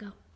Go.